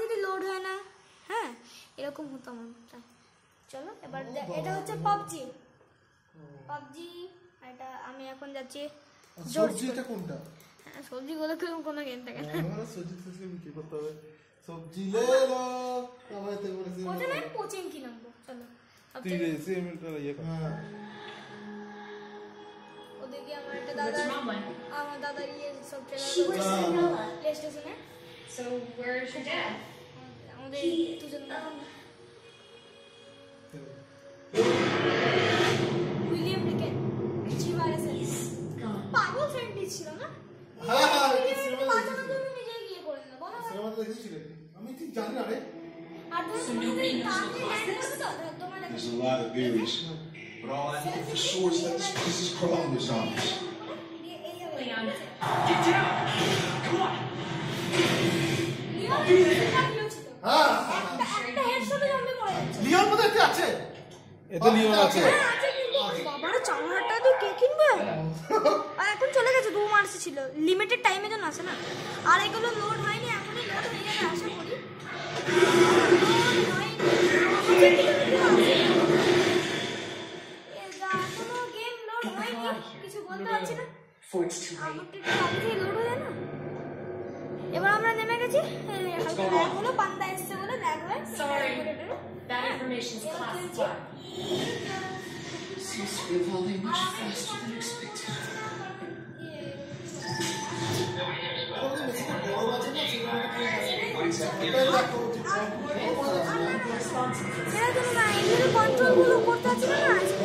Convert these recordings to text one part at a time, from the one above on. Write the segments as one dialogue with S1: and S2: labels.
S1: তাড়াতাড়ি লোড হয় না। হ্যাঁ এরকম হতো আমারটা। চলো এবার এটা হচ্ছে পাবজি পাবজি এটা আমি এখন যাচ্ছি
S2: সবজি এটা কোনটা?
S1: হ্যাঁ, সবজিগুলো কেউ কোনো গেম থাকে না
S2: আমার সবজি বিক্রি করতে হবে? সবজি লে লো। কামাইতে করেছি
S1: প্রথমে কোচিং কি নামবো? চলো
S3: তুই
S1: সবচেয়ে-
S3: রেসি এমএলটা ইয়ে কর।
S2: হ্যাঁ।
S1: ওদিকে আমার একটা দাদা আমার দাদা ইয়ে সব
S4: She works
S1: PlayStation
S4: So where's your dad?
S1: আমাদের দুজন উইলিয়াম রিকেন জিভারেসের
S4: Gone.
S1: পাগল ফ্রেন্ডলি ছিল না
S2: হ্যাঁ হ্যাঁ
S1: বাঁচানোর জন্য নিজে গিয়ে করে বলো
S2: সিনেমাটা আমি ঠিক জানি না রে
S1: আর
S5: There's a lot of theories. But all I know for sure is that this place is crawling with
S4: Leon
S2: হ্যাঁ
S3: লিওন আছে।
S1: হ্যাঁ বাবার চামড়াটা তো কে কিনবে? আর এখন চলে গেছে দু মার্চে ছিল। লিমিটেড টাইমের জন্য আসে না? আর এগুলো লোড হয়নি এখনই লোড হয়ে যাবে আশা করি। কিছু বলতে পারছি না? আমার. তো হয়ে না? এবার আমরা নেমে গেছি এই হালকা ল্যাগ হলো পান্ডা এসছে বলে ল্যাগ হয়
S4: classified.
S5: Seems to be evolving much faster than expected.
S2: সেটা
S1: না এগুলো কন্ট্রোলগুলো করতে না আজকে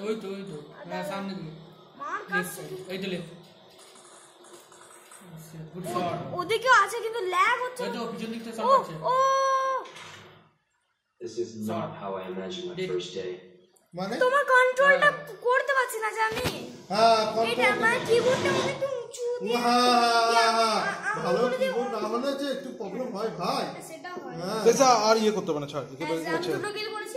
S6: ওই তো ওই তো। হ্যাঁ সামনে দিকে এই তো লেফট গুড শট
S1: ওদিকেও আছে কিন্তু ল্যাগ হচ্ছে
S6: ওই তো পিছন দিকটা
S1: ও
S6: শট আছে
S1: ও।
S7: This is not how I imagined my first day.
S2: মানে?
S1: তোমার কন্ট্রোলটা করতে পারছি না যে আমি
S2: হ্যাঁ
S1: এটা
S2: কন্ট্রোল
S1: আমার কিবোর্ডটা মনে একটু উঁচু দিয়ে
S2: হ্যাঁ হ্যাঁ হ্যাঁ ভালো
S1: আঙুলগুলো
S2: কিবোর্ড না হলে যে একটু প্রবলেম হয় ভাই।
S1: সেটা হয়।
S2: হ্যাঁ।
S3: আর ইয়ে করতে পারে না ছাড় একে
S1: যে আমি
S3: হচ্ছে
S1: দুটো কিল করেছি